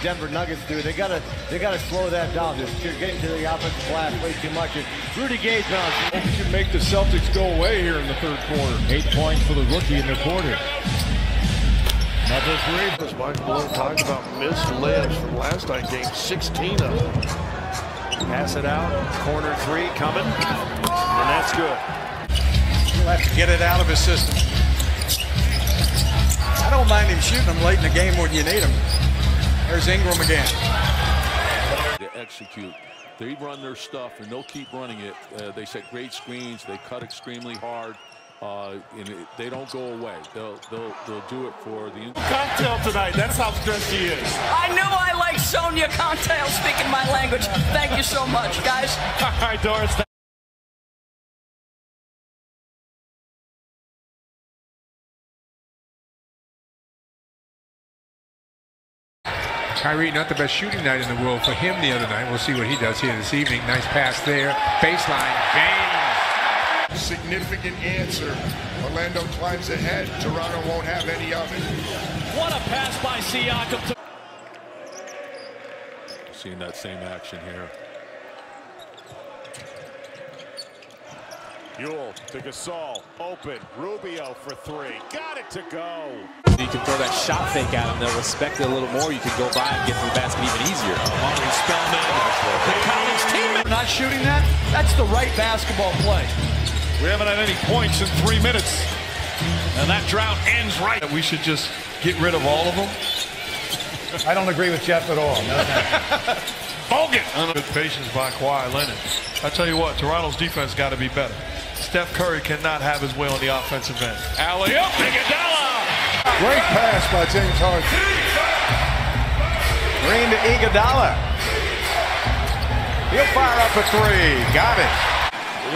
Denver Nuggets do. They gotta they gotta slow that down. They're getting to the offensive glass way too much. And Rudy Gay's been on. Hope you can make the Celtics go away here in the third quarter. Eight points for the rookie in the quarter. Another three. As Mike Malone talked about missed layups from last night game, 16 of them. Pass it out, corner three coming, and that's good. He'll have to get it out of his system. I don't mind him shooting them late in the game when you need them. There's Ingram again. To execute. They run their stuff and they'll keep running it. Uh, they set great screens. They cut extremely hard. Uh, and it, they don't go away. They'll they'll they'll do it for the cocktail tonight. That's how stressed he is. I knew I liked Sonia cocktail speaking my language. Thank you so much, guys. All right, Doris. Kyrie, not the best shooting night in the world for him the other night. We'll see what he does here this evening. Nice pass there. Baseline. James. Significant answer. Orlando climbs ahead. Toronto won't have any of it. What a pass by Siakam. Seeing that same action here. Ewell to Gasol. Open. Rubio for three. Got it to go. You can throw that shot fake at him. They'll respect it a little more. You can go by and get to the basket even easier. Omari Spellman. The college teammate. Not shooting that, that's the right basketball play. We haven't had any points in three minutes. And that drought ends right. We should just get rid of all of them. I don't agree with Jeff at all. No, Bogan. Good patience by Kawhi Leonard. I tell you what, Toronto's defense got to be better. Steph Curry cannot have his way on the offensive end. Alley-oop. Iguodala. Great pass by James Harden. Green to Iguodala. He'll fire up a three. Got it.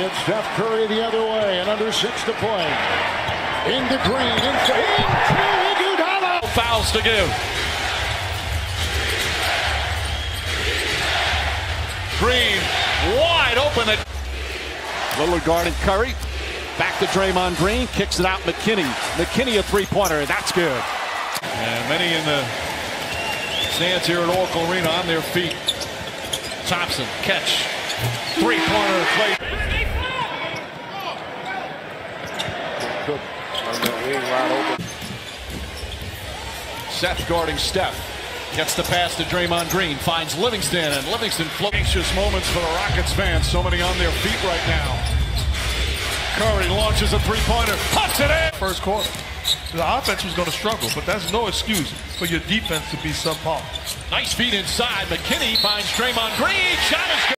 It's Steph Curry the other way and under six to play. Into Green, into, into Iguodala. Fouls to give. Green wide open. At Lillard guarding Curry. Back to Draymond Green. Kicks it out McKinnie. McKinnie a three-pointer. That's good. And many in the stands here at Oracle Arena on their feet. Thompson catch. Three-pointer play. Cook on the wing wide open. Seth guarding Steph. Gets the pass to Draymond Green. Finds Livingston, and Livingston floats. Anxious moments for the Rockets fans. So many on their feet right now. Curry launches a three-pointer. Puts it in. First quarter. The offense was going to struggle, but that's no excuse for your defense to be subpar. Nice feed inside. McKinnie finds Draymond Green. Shot is good.